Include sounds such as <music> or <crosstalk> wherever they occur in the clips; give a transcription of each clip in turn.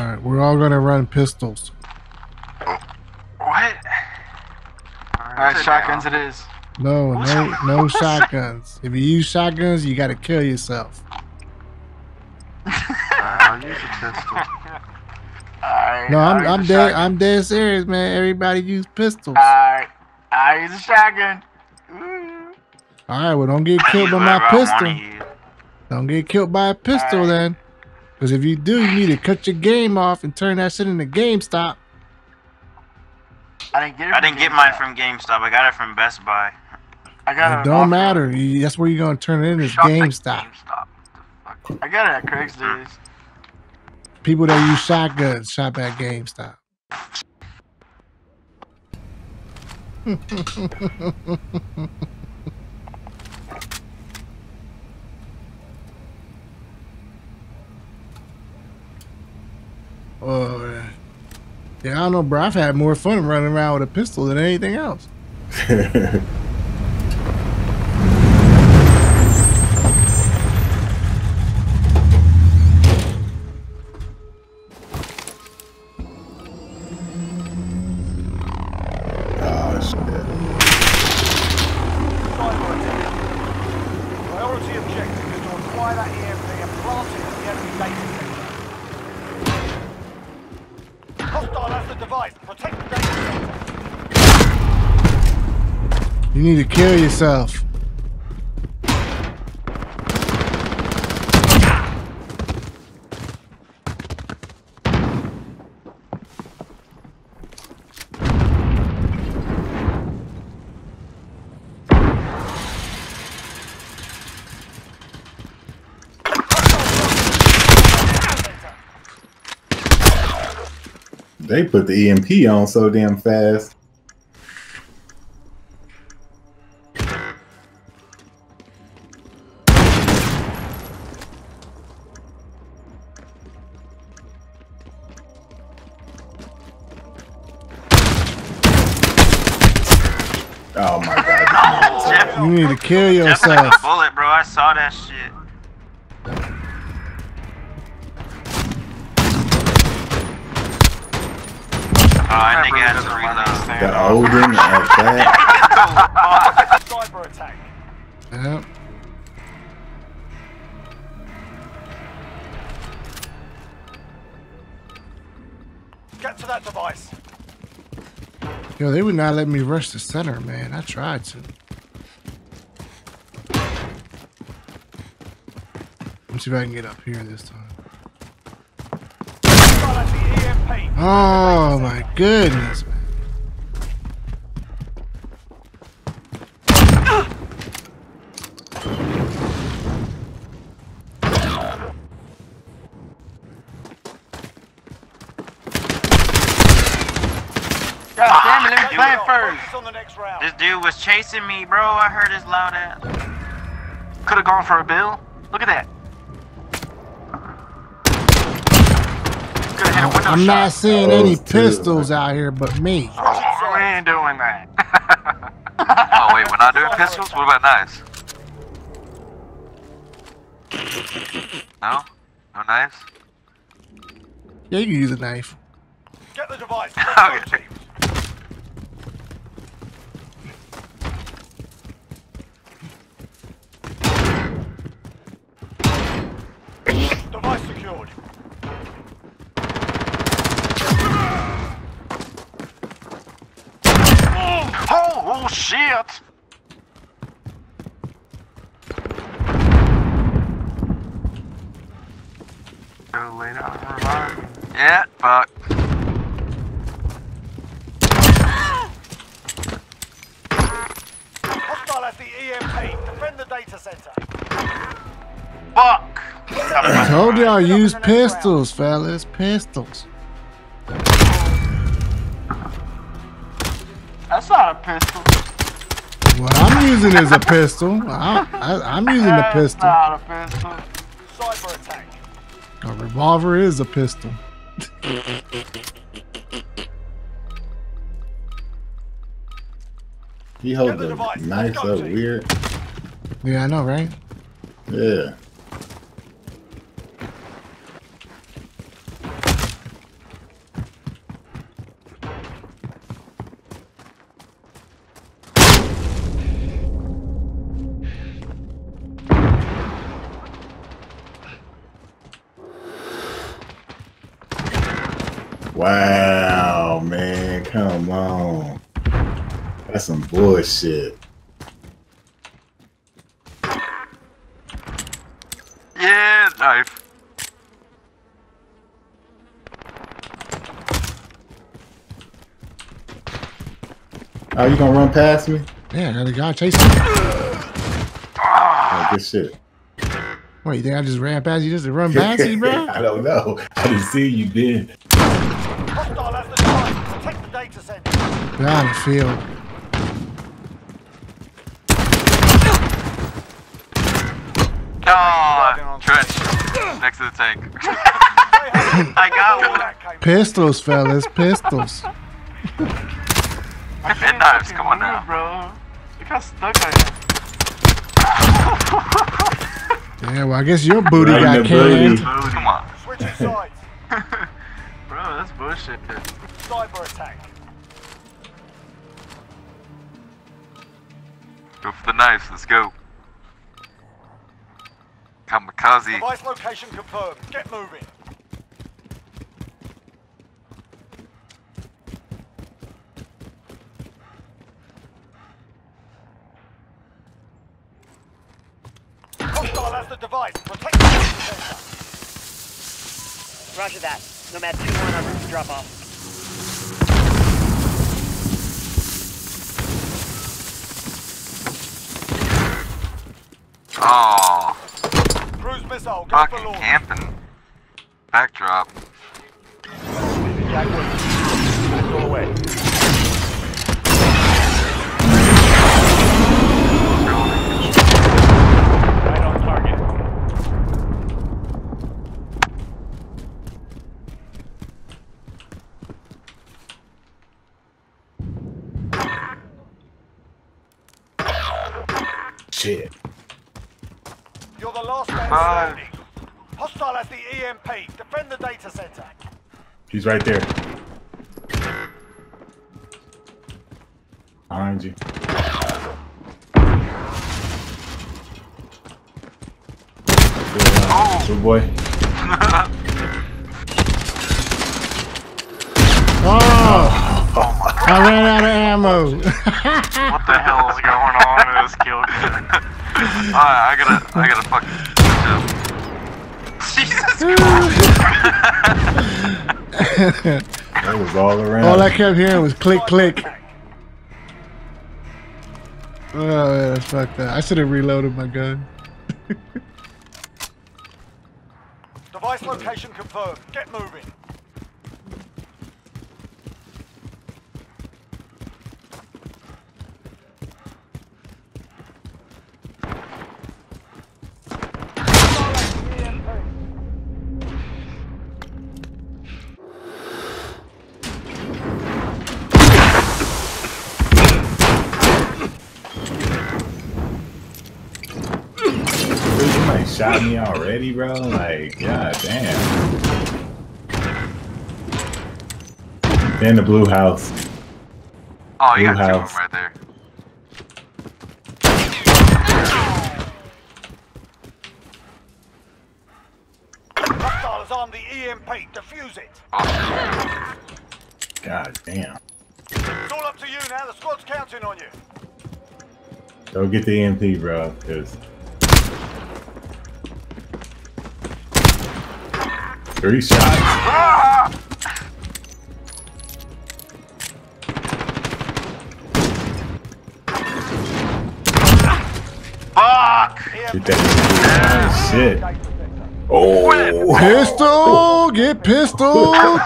All right, we're all gonna run pistols. What? Alright, shotguns it is. No, no, no <laughs> shotguns. If you use shotguns, you gotta kill yourself. I'll use a pistol. <laughs> Alright. No, I'm I'll I'm dead. shotgun. I'm dead serious, man. Everybody use pistols. Alright. I use a shotgun. Ooh. All right, well, don't get killed by my whatever I wanna pistol. Don't get killed by a pistol Alright. then. Because if you do, you need to cut your game off and turn that shit into GameStop. I didn't get it. I didn't get mine from GameStop. I got it from Best Buy. I got It it. don't off- matter. You- That's where you're gonna turn it into Shop at GameStop. GameStop. I got it at Craigslist. People that use shotguns shop at GameStop. <laughs> Oh, yeah. yeah, I don't know, bro. I've had more fun running around with a pistol than anything else. <laughs> oh. Priority objective is to acquire that EMP and plant it at the enemy data device. Protect the data. You need to kill yourself. They put the EMP on so damn fast. Oh my god. <laughs> You need to kill Jeff took yourself. a bullet, bro. I saw that shit. The Odin at that. Cyber attack. Yep. Get to that device. Yo, they would not let me rush the center, man. I tried to. Let me see if I can get up here this time. Hostile has the EMP. Oh my goodness, man. God damn it, let me play it first. On the next round. This dude was chasing me, bro. I heard his loud ass. Could have gone for a bill. Look at that. Could have hit a window I'm not seeing Oh, any dude. pistols out here but me. <laughs> Oh, we ain't doing that. <laughs> Oh wait, we're not doing pistols? What about knives? No? No knives? Yeah, you can use a knife. Get the device. <laughs> Okay. Device secured. Oh, shit! Go lay down and revive. Yeah, fuck. Hostile has the EMP. Defend the data center. Fuck! I told y'all use pistols, fellas. Pistols. That's not a pistol. What I'm using is a pistol. I, I, I'm using a pistol. not a pistol. Cyber attack. A revolver is a pistol. He hold Get the the knife Let's up weird. Yeah, I know, right? Yeah. That's some bullshit. Yeah, knife. Oh, you gonna run past me? Yeah, another guy chasing me. Oh, good shit. What, you think I just ran past you just to run past you, bro? <laughs> I don't know. I didn't see you then. Hostile has the device. Protect the data center. They're on the field. Oh, trench. Next to the tank. I got one. That came Pistols, fellas, pistols. And knives, come on Move, now. bro. Look how stuck I am. Yeah, well, I guess your booty Right in got the booty. canned. Come on. Switching sides. <laughs> Bro, that's bullshit. Cyber attack. Go for the knives, let's go. Kamikaze. Device location confirmed. Get moving. Hostile has the device. Protect the data center. Roger that. Nomad 2-1 on route to drop off. Oh, Cruise missile. Go for fucking launch. camping. Backdrop. Jack Back door away. Right on target. Shit. You're the last man Five. standing. Hostile has the EMP. Defend the data center. He's right there. Behind you. Oh. Good boy. Oh! <laughs> oh I ran out of ammo. <laughs> What the hell is going on in this kill cam? <laughs> Alright, I gotta, I gotta fucking. Jesus That was all around. All I kept hearing was click, click. Oh, yeah, that's fucked up. I should have reloaded my gun. Device location confirmed. Get moving. Shot me already, bro. Like, god damn. In the blue house. Oh, you got two of house. them right there. Hostile is armed the EMP. Defuse it. God damn. It's all up to you now. The squad's counting on you. Go get the EMP, bro. Cause three shots. Fuck! Get that shit. Oh, Pistol! Get pistol! Oh,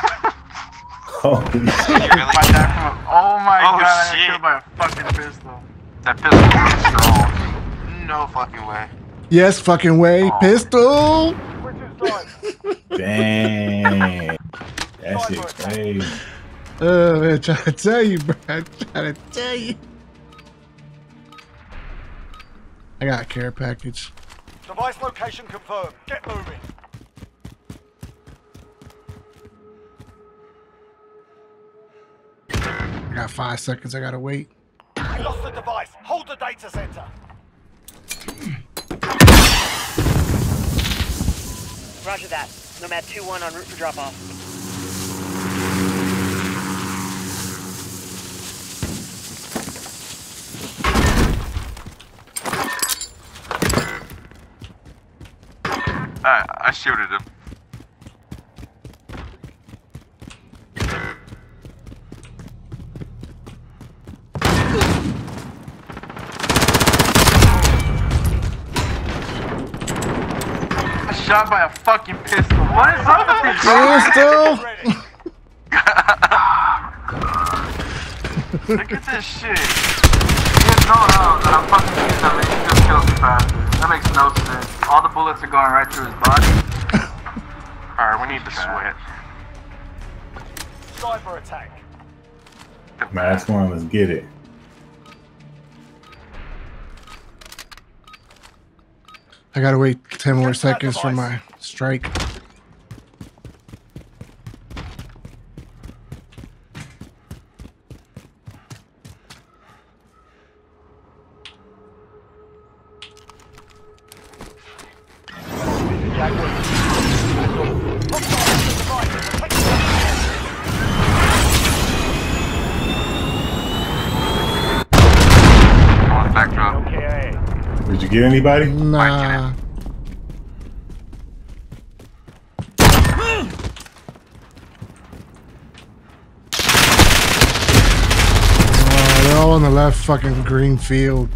holy shit. Really? My dad from- oh my Oh, god, I shit. killed by a fucking pistol. That pistol is strong. No fucking way. yes, fucking way. <laughs> Pistol! <laughs> Switching sides. Dang. That shit crazy. Oh, man, trying to tell you, bro. <laughs> I'm trying to tell you. I got a care package. Device location confirmed. Get moving. I got five seconds. I gotta wait. I lost the device. Hold the data center. Roger that. Nomad 2-1 on route for drop-off. Uh, I shielded him. Shot by a fucking pistol. What is up with this? Pistol. Look at this shit. He has no help that I'm fucking shooting him and he just kills me faster. That makes no sense. All the bullets are going right through his body. <laughs> Alright, we need to switch. Cyber attack. Last one, let's get it. I gotta wait ten more seconds for my strike. Get anybody? Nah. Oh, they're all on the left fucking green field.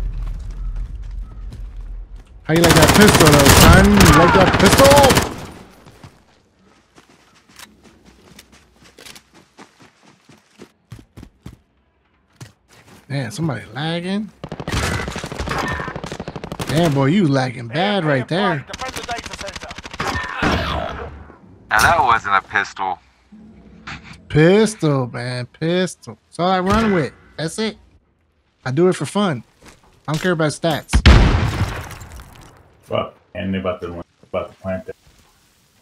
How you like that pistol though, son? You like that pistol? Man, somebody lagging. Damn, boy, you lagging bad right there. Defend the data center. Now that wasn't a pistol. Pistol, man, pistol. That's all I run with. That's it. I do it for fun. I don't care about stats. Fuck. And they about to about to plant that.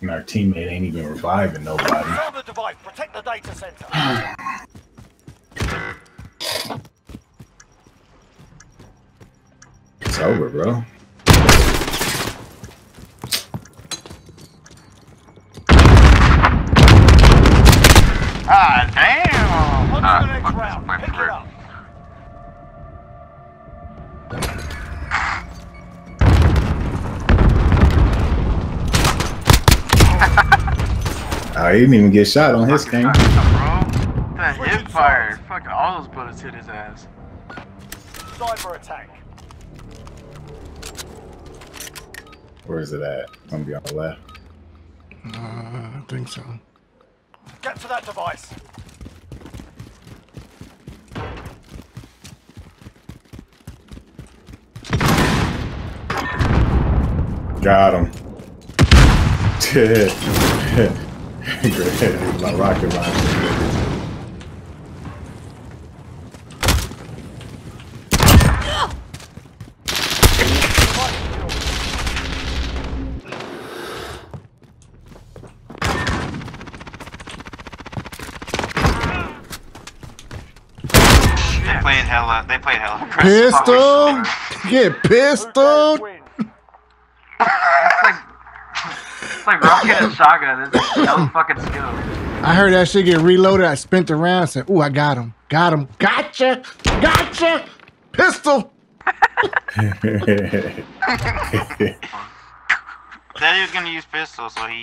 And our teammate ain't even reviving nobody. Found the device. Protect the data center. <sighs> <sighs> <sighs> over, bro. Ah, damn. On to Ah, the next round. Pick it up. Oh, <laughs> he didn't even get shot on his game. That hip fire. Fucking all those bullets hit his ass. Cyber attack. Where is it at? It's gonna be on the left. Uh, I think so. Get to that device. Got him. <laughs> Great. My rocket launcher. They played hella. They played hella. Pistol? <laughs> Get Who pistol? win? <laughs> It's like rocket and shotgun. It's hella fucking skill. I heard that shit get reloaded. I spent around and said, Ooh, I got him. Got him. Gotcha. Gotcha. Pistol. <laughs> Daddy was gonna use pistol, so he